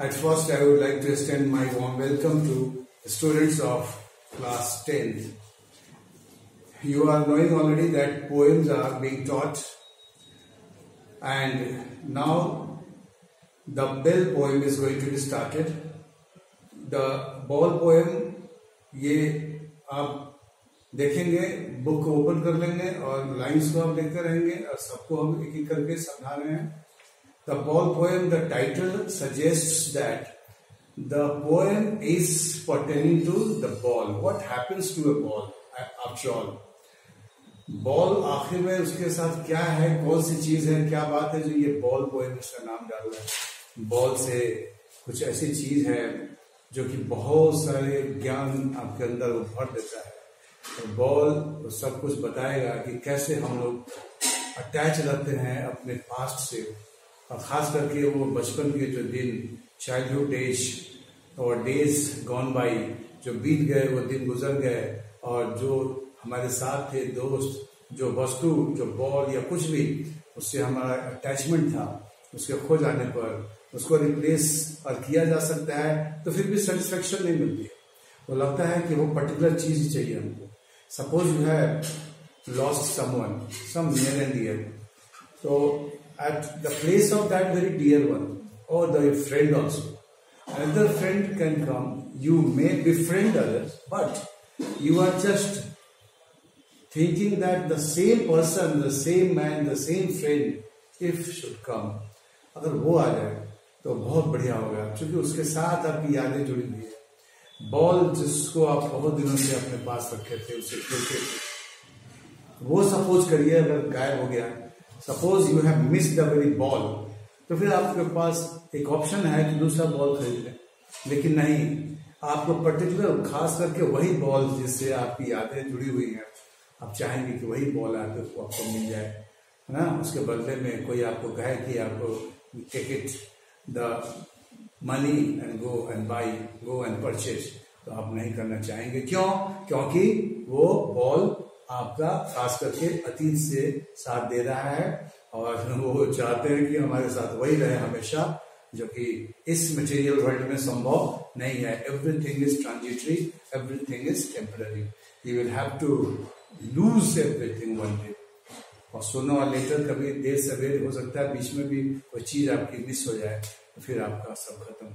At first, I would like to extend my warm welcome to students of class 10. You are knowing already that poems are being taught, and now the bell poem is going to be started. The ball poem, ये आप देखेंगे book open कर लेंगे और lines को आप देखते रहेंगे और सबको हम एक एक करके समझा रहे हैं The poem, the title suggests that the poem is pertaining to the ball. What happens to a ball after all? Ball आखिर में उसके साथ क्या है? कौन सी चीज़ है? क्या बात है जो ये बॉल पोएम इसका नाम डाल रहा है? बॉल से कुछ ऐसी चीज़ है जो कि बहुत सारे ज्ञान आपके अंदर वो भर देता है। तो बॉल सब कुछ बताएगा कि कैसे हम लोग अटैच रहते हैं अपने पास्ट से। और ख़ास करके वो बचपन के जो दिन चाइल्डहुड डेज़ और डेज़ गॉन बाई जो बीत गए, वो दिन गुजर गए और जो हमारे साथ थे दोस्त, जो वस्तु, जो बॉल या कुछ भी, उससे हमारा अटैचमेंट था, उसके खो जाने पर, उसको रिप्लेस और किया जा सकता है तो फिर भी सेटिस्फेक्शन नहीं मिलती। है वो लगता है कि वो पर्टिकुलर चीज़ चाहिए हमको। Suppose you have lost someone some near and dear तो at the place of that very dear one or the friend also. Another friend can come, you may befriend others, but you are just thinking that the same person, the same man, the same friend, if should come, अगर वो आ जाए तो बहुत बढ़िया होगा क्योंकि उसके साथ आपकी यादें जुड़ी हुई है बॉल जिसको आप बहुत दिनों से अपने पास रखे थे उसे खेलते थे वो सपोज़ करिए अगर गायब हो गया suppose you have miss the very ball तो फिर आपके पास एक ऑप्शन है कि दूसरा बॉल खरीद। लें लेकिन नहीं, आपको पर्टिकुलर खास करके वही बॉल जिससे आपकी यादें जुड़ी हुई हैं। आप चाहेंगे कि वही बॉल आपको आपको मिल जाए, है ना? उसके बदले में कोई आपको कहे कि आपको take it the money and go and buy go and purchase तो आप नहीं करना चाहेंगे। क्यों? क्योंकि वो बॉल आपका, खास करके अतीत से साथ दे रहा है। और वो चाहते हैं कि हमारे साथ वही रहे हमेशा, जो कि इस मटेरियल वर्ल्ड में संभव नहीं है। Everything is transitory everything is temporary you will have to lose everything one day और सुनो और लेटर कभी देर सवेर हो सकता है, बीच में भी कोई चीज़ आपकी मिस हो जाए तो फिर आपका सब खत्म।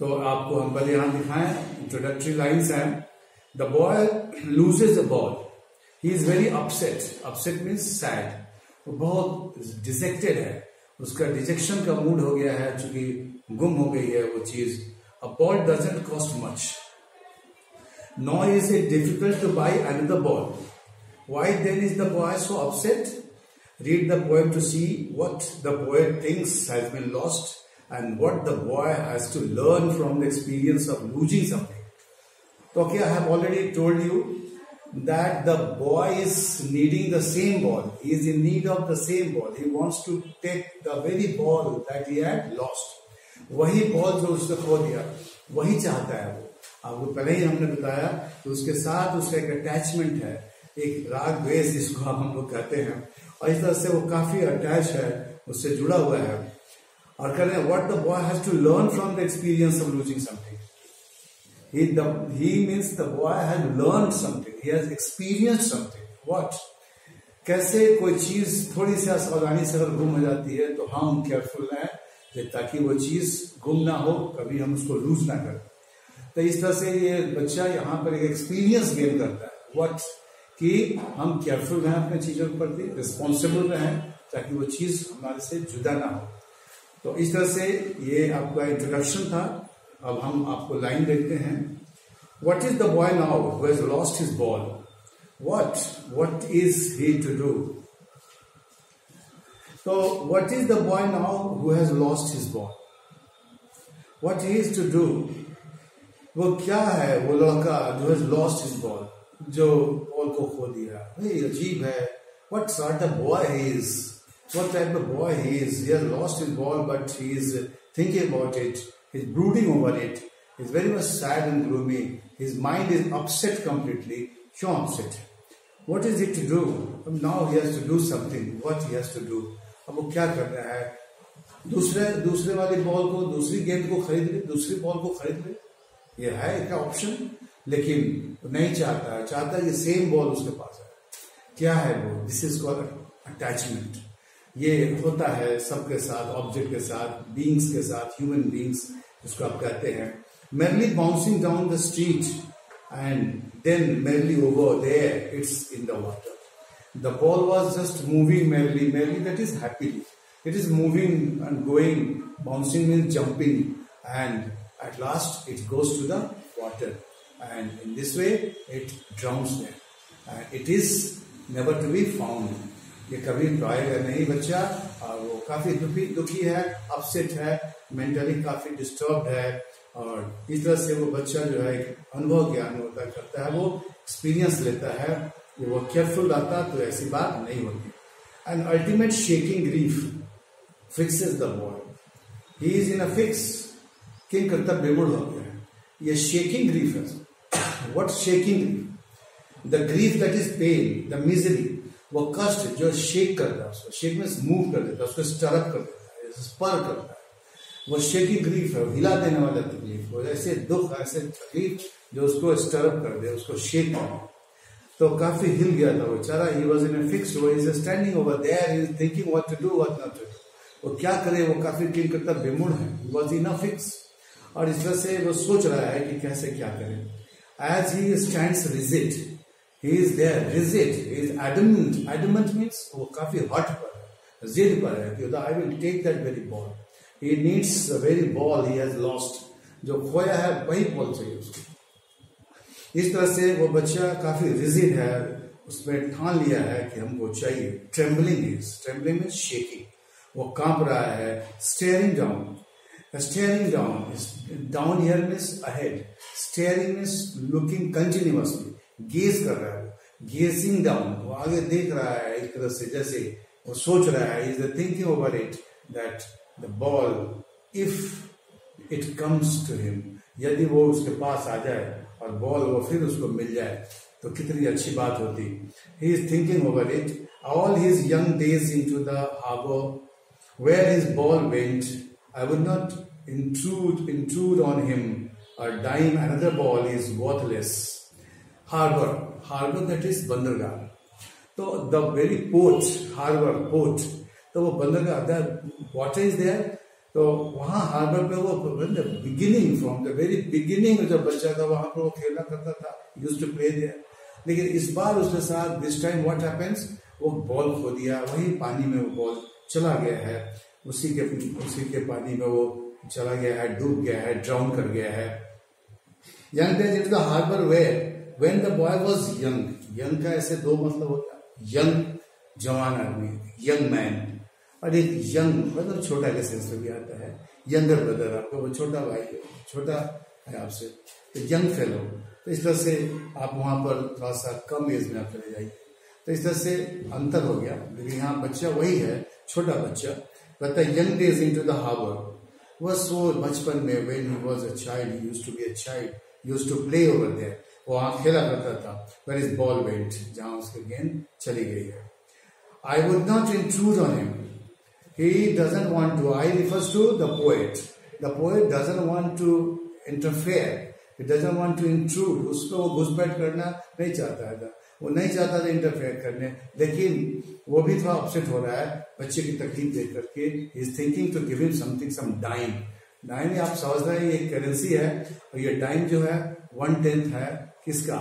तो आपको हम पहले यहाँ दिखाएँ इंट्रोडक्टरी लाइन्स हैं। The boy loses the ball he is very upset upset means sad वो बहुत डिजेक्टेड है. उसका डिजेक्शन का मूड हो गया है, चूँकि गुम हो गई है वो चीज़. A ball doesn't cost much no is it difficult to buy an the ball why then is the boy so upset read the boy to see what the boy thinks has been lost and what the boy has to learn from the experience of losing something तो क्या have already told you that the boy is needing the same ball. He is in need of the same ball. He wants to take the very ball that he had lost. वही ball जो उसने खो दिया, वही चाहता है वो आपको पहले ही हमने बताया कि उसके साथ उसका एक अटैचमेंट है, एक राग द्वेष जिसको हम लोग कहते हैं और इस तरह से वो काफ़ी अटैच है, उससे जुड़ा हुआ है और कह रहे हैं what the boy has to learn from the experience of losing something He, the, he means the boy has learned something. He has experienced something. What? कैसे कोई चीज़ थोड़ी सी सावधानी से अगर गुम हो जाती है तो हम केयरफुल रहें ताकि वो चीज़ गुम ना हो कभी हम उसको लूज ना करें तो इस तरह से ये बच्चा यहाँ पर एक एक्सपीरियंस गेन करता है वट कि हम केयरफुल रहें अपने चीज़ों के प्रति रिस्पॉन्सिबल रहें ताकि वो चीज़ हमारे से जुदा ना हो तो इस तरह से ये आपका इंट्रोडक्शन था अब हम आपको लाइन देखते हैं। What is the boy now has lost his ball what what is he to do तो what is the boy now has lost his ball what he is to do वो क्या है वो लड़का जो हैज़ लॉस्ट हिज बॉल जो ball को खो दिया। अजीब है। What sort the boy is what type of boy he is. He has lost his ball, but he. He's brooding over it. He's very much sad and gloomy. His mind is upset completely. So upset. What is it to do? Now he has to do something. What he has to do? अब वो क्या कर रहा है दूसरे दूसरे वाली ball को, दूसरी गेंद को खरीद ले दूसरी बॉल को खरीद ले ये है एक ऑप्शन लेकिन नहीं चाहता है चाहता है कि सेम बॉल उसके पास है क्या है वो दिस इज़ कॉल्ड अटैचमेंट ये होता है सबके साथ ऑब्जेक्ट के साथ बींग्स के साथ ह्यूमन बींग्स उसको आप कहते हैं। Merely bouncing down the street and then merely over there it's in the water the ball was just moving merely merely that is happily it is moving and going bouncing mean jumping and at last it goes to the water and in this way it drowns it is never to be found ये कभी पाएगा नहीं बच्चा और वो काफ़ी दुखी दुखी है अपसेट है मेंटली काफ़ी डिस्टर्ब है और इस तरह से वो बच्चा जो है अनुभव ज्ञान होता करता है, वो एक्सपीरियंस लेता है वो केयरफुल रहता तो ऐसी बात नहीं होती। And ultimate shaking grief fixes the boy he is in a fix king करता बेमुड़ हो गया है? ये शेकिंग ग्रीफ है। What shaking grief the grief that is pain the misery वो कष्ट जो शेक करता है उसको शेक में मूव कर देता है, उसको स्टरअप कर देता है स्पर करता है। वो शेकी ग्रीफ है हिला देने वाला तकलीफ़, वो ऐसे दुख, ऐसे तकलीफ़ जो उसको स्टरअप कर दे, उसको शेक कर तो काफ़ी हिल गया था वो बेचारा ही वाज इन फिक्स वो is standing over there is thinking what to do what not to do वो क्या करे, वो काफ़ी फील करता बेमुड़ है वाज इन फिक्स और इस तरह से वो सोच रहा है कि कैसे क्या करे। As he stands rigid he is there rigid he is adamant adamant means वो काफ़ी हॉट पर है जिद पर है, कि I will take that very ball he needs the very ball he has lost जो खोया है, वही बॉल चाहिए उसको। इस तरह से वो बच्चा काफ़ी रिजिड है, उसमें ठान लिया है कि हमको चाहिए। Trembling is trembling mean shaking वो काँप रहा है। Staring down staring down down here means ahead staring means looking continuously gaze कर रहा है गेजिंग डाउन, वो आगे देख रहा है एक तरह से, जैसे वो सोच रहा है is the thinking over it that the ball if it comes to him यदि वो उसके पास आ जाए और बॉल वो फिर उसको मिल जाए तो कितनी अच्छी बात होती। He is thinking over it all his young days into the harbour where his ball went I would not intrude intrude on him. A dime, another ball is worthless. Harbor harbor that is bandargah तो the very port harbour port तो वो बंदरगाह water is there तो वहाँ harbour पे वो beginning from the very beginning जब बच्चा था, वहाँ पर वो खेलना करता था यूज़ टू प्ले देयर लेकिन इस बार उसके साथ दिस टाइम व्हाट हैपेंस वो बॉल खो दिया, वही पानी में वो बॉल चला गया है. उसी के उसी के पानी में वो चला गया है, डूब गया है ड्राउन कर गया है. The harbour where when the boy was young young का ऐसे दो मतलब होता है यंग जवान आदमी यंग मैन और एक यंग मतलब छोटा के सेंस में भी आता है। यंगर ब्रदर आपका वो छोटा भाई छोटा है आपसे। तो यंग फेलो तो इस तरह से आप वहाँ पर थोड़ा सा कम एज में आप चले जाइए। तो इस तरह से अंतर हो गया। लेकिन यहाँ बच्चा वही है, छोटा बच्चा। कहता है young days into the harbour वह सो बचपन में when he was a child used to be a child used to play over there वो वहाँ खेला करता था। वेर इज़ बॉल वेंट जहाँ उसकी गेंद चली गई है। I would not intrude on him He doesn't want to. I refers to the poet. The poet doesn't want to interfere. He doesn't want to intrude. उसको वो घुसपैठ करना नहीं चाहता था। वो नहीं चाहता था इंटरफेयर करने। लेकिन वो भी थोड़ा अपसेट हो रहा है। बच्चे की तकलीफ़ देख करके is thinking to give him something some dime dime आप समझ रहे हैं, ये करेंसी है। और ये डाइम जो है वन टेंथ है। किसका?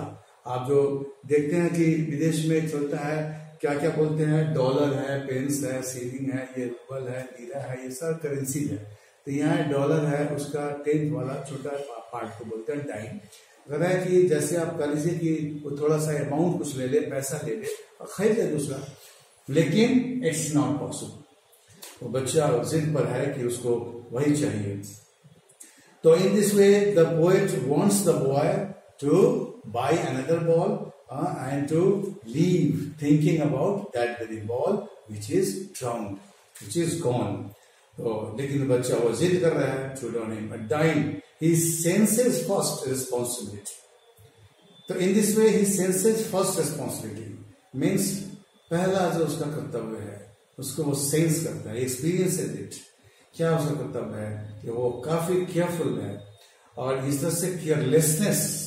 आप जो देखते हैं कि विदेश में चलता है क्या क्या बोलते हैं? डॉलर है, पेंस है सीलिंग है, ये रूबल है, लीरा है, ये सब करेंसी है। तो यहाँ डॉलर है, उसका टेंथ वाला छोटा पार्ट को बोलते हैं टाइम अगर है कि जैसे आप कह लीजिए कि वो थोड़ा सा अमाउंट कुछ ले ले, पैसा ले ले, और खरीद ले दूसरा। लेकिन इट्स नॉट पॉसिबल वो बच्चा जिद पर है कि उसको वही चाहिए। तो in this way the poet wants the boy to buy another ball uh, and to leave thinking about that very ball which is drowned, which is gone. तो लेकिन बच्चा वो जिद कर रहा है to dawn him dying he senses first responsibility तो in this way he senses first responsibility means पहला जो उसका कर्तव्य है उसको वो सेंस करता है एक्सपीरियंस इट क्या उसका कर्तव्य है? कि वो काफ़ी केयरफुल है और इस तरह से केयरलेसनेस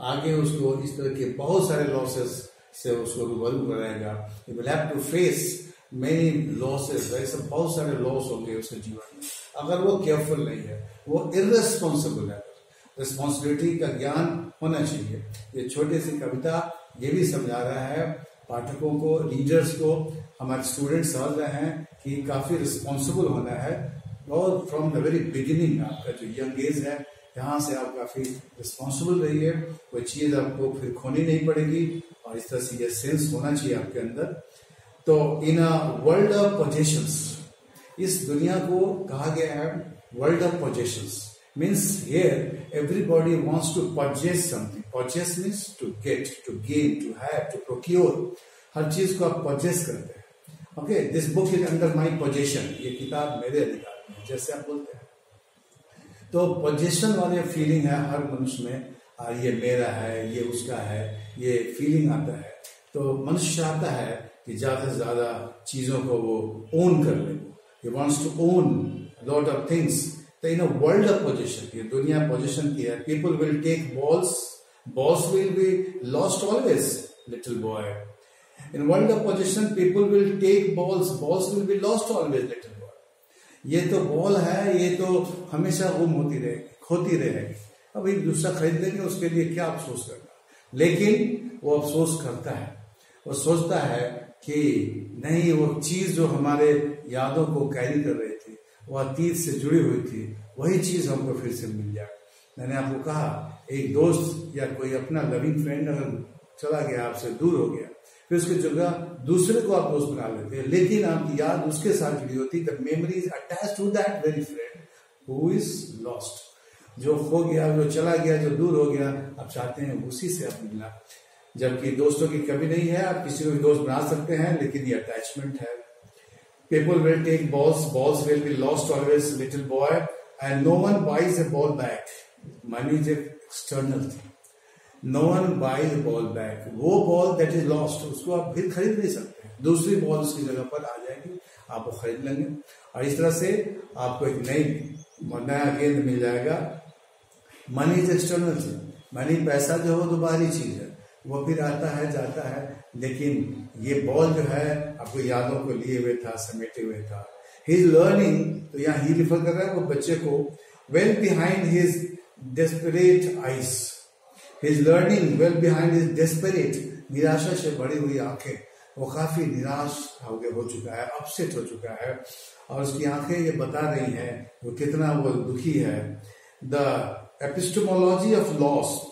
आगे उसको इस तरह के बहुत सारे लॉसेस से उसको रूबरू कराएगा। Will have to face many losses ऐसे बहुत सारे लॉस होंगे उसके जीवन में। अगर वो केयरफुल नहीं है, वो इरेस्पॉन्सिबल है। रिस्पॉन्सिबिलिटी का ज्ञान होना चाहिए। ये छोटी सी कविता ये भी समझा रहा है, पाठकों को रीडर्स को। हमारे स्टूडेंट समझ रहे हैं कि काफ़ी रिस्पॉन्सिबल होना है। और फ्रॉम द वेरी बिगिनिंग आपका जो यंग एज है यहाँ से आप काफ़ी रिस्पॉन्सिबल रहिए, कोई चीज़ आपको फिर खोनी नहीं पड़ेगी और इस तरह से ये सेंस होना चाहिए आपके अंदर। तो in a world of possessions इस दुनिया को कहा गया है world of possessions means here everybody wants to purchase something purchase means to get to gain to have to procure हर चीज़ को आप परचेस करते हैं। Okay this book is under my possession ये किताब मेरे अधिकार में जैसे आप बोलते हैं। तो पोजेशन वाले फीलिंग है हर मनुष्य में आ, ये मेरा है ये उसका है ये फीलिंग आता है। तो मनुष्य चाहता है कि ज़्यादा से ज़्यादा चीज़ों को वो ओन कर ले। Wants to own lot of things तो इन वर्ल्ड ऑफ़ पोजिशन ये दुनिया पोजिशन की है people will take balls balls will be lost always little boy in world of possession people will take balls balls will be lost always little ये तो ball है, ये तो हमेशा गुम होती रहेगी खोती रहेगी। अब एक दूसरा खरीद लेंगे, उसके लिए क्या अफसोस करना? लेकिन वो अफसोस करता है। वो सोचता है कि नहीं, वो चीज़ जो हमारे यादों को कैरी कर रही थी, वो अतीत से जुड़ी हुई थी, वही चीज़ हमको फिर से मिल जाए। मैंने आपको कहा, एक दोस्त या कोई अपना लविंग फ्रेंड अगर चला गया, आपसे दूर हो गया। फिर उसकी जगह दूसरे को आप दोस्त बना लेते हैं। लेकिन आपकी याद उसके साथ जुड़ी होती the memory is attach to that very friend who is lost जो खो गया, जो चला गया, जो दूर हो गया, आप चाहते हैं उसी से आप मिलना। जबकि दोस्तों की कमी नहीं है, आप किसी को भी दोस्त बना सकते हैं, लेकिन ये अटैचमेंट है। People will take balls balls will be lost always little boy and no one buys a ball back money is external thing no one buy ball back वो बॉल दैट इज़ लॉस्ट उसको आप फिर खरीद नहीं सकते। दूसरी ball उसकी जगह पर आ जाएगी, आप वो खरीद लेंगे। और इस तरह से आपको एक नई नया गेंद मिल जाएगा। मनी इज़ एक्सटर्नल चीज़ मनी पैसा जो हो तो बाहरी चीज़ है। वो फिर आता है, जाता है। लेकिन ये बॉल जो है, आपको यादों को लिए हुए था, समेटे हुए था। हिज लर्निंग तो यहाँ ही रिफर कर रहा है वो बच्चे को well behind his desperate eyes his learning well behind is desperate निराशा से भरी हुई आँखें वो काफ़ी निराश हो गया हो चुका है अपसेट हो चुका है और उसकी आँखें ये बता रही हैं वो कितना वो दुखी है the epistemology of loss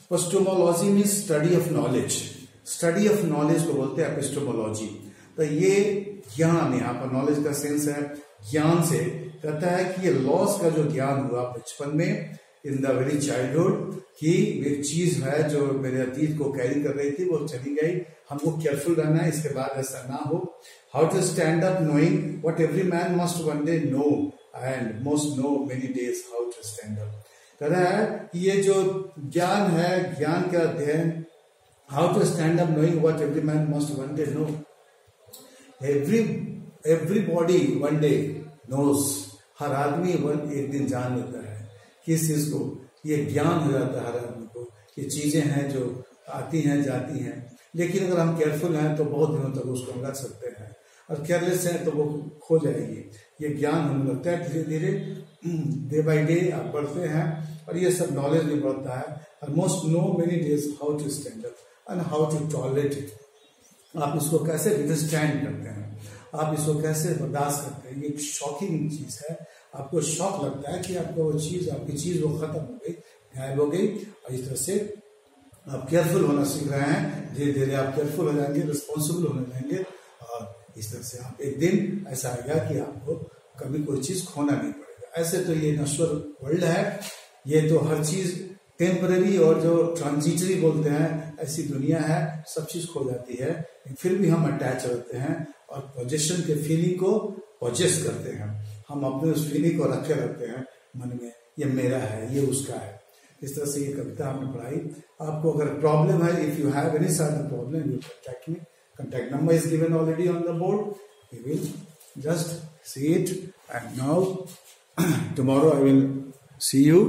epistemology mean study of knowledge study of knowledge को बोलते हैं एपिस्टोमोलॉजी तो ये ज्ञान यहाँ पर नॉलेज का सेंस है। ज्ञान से कहता है कि ये लॉस का जो ज्ञान हुआ बचपन में इन द वेरी चाइल्डहुड कि एक चीज़ है जो मेरे अतीत को कैरी कर रही थी, वो चली गई। हमको केयरफुल रहना है, इसके बाद ऐसा ना हो। How to stand up knowing what every man must one day know and most know many days how to stand up कह रहा है कि ये जो ज्ञान है, ज्ञान का अध्ययन how to stand up knowing what every man must one day know every everybody one day knows हर आदमी वन एक दिन जान लेता है। किस चीज़ को, ये ज्ञान हो जाता है हर आदमी को, ये चीज़ें हैं जो आती हैं, जाती हैं। लेकिन अगर हम केयरफुल हैं तो बहुत दिनों तक उसको हम रख सकते हैं। और केयरलेस हैं तो वो खो जाएगी। ये ज्ञान होने लगता है धीरे धीरे डे बाई डे आप बढ़ते हैं, और ये सब नॉलेज भी बढ़ता है। और most know many days how to stand and how to tolerate it आप इसको कैसे अंडरस्टैंड करते हैं? आप इसको कैसे बर्दाश्त करते हैं? ये एक शॉकिंग चीज़ है। आपको शौक लगता है कि आपको वो चीज़, आपकी चीज़ वो खत्म हो गई, गायब हो गई। और इस तरह से आप केयरफुल होना सीख रहे हैं धीरे धीरे आप केयरफुल हो जाएँगे रिस्पॉन्सिबल होने लगेंगे। और इस तरह से आप एक दिन ऐसा आएगा कि आपको कभी कोई चीज़ खोना नहीं पड़ेगा। ऐसे तो ये नश्वर वर्ल्ड है। ये तो हर चीज़ टेम्पररी और जो ट्रांजिटरी बोलते हैं, ऐसी दुनिया है, सब चीज़ खो जाती है। फिर भी हम अटैच रहते हैं और पोजेशन के फीलिंग को पोजेस करते हैं। हम अपने उस फीलिंग को रखे रखते हैं मन में, ये मेरा है, ये उसका है। इस तरह से ये कविता हमने पढ़ाई। आपको अगर प्रॉब्लम है if you have any certain problem you contact me contact number is given already on the board you will just see it and now tomorrow I will see you.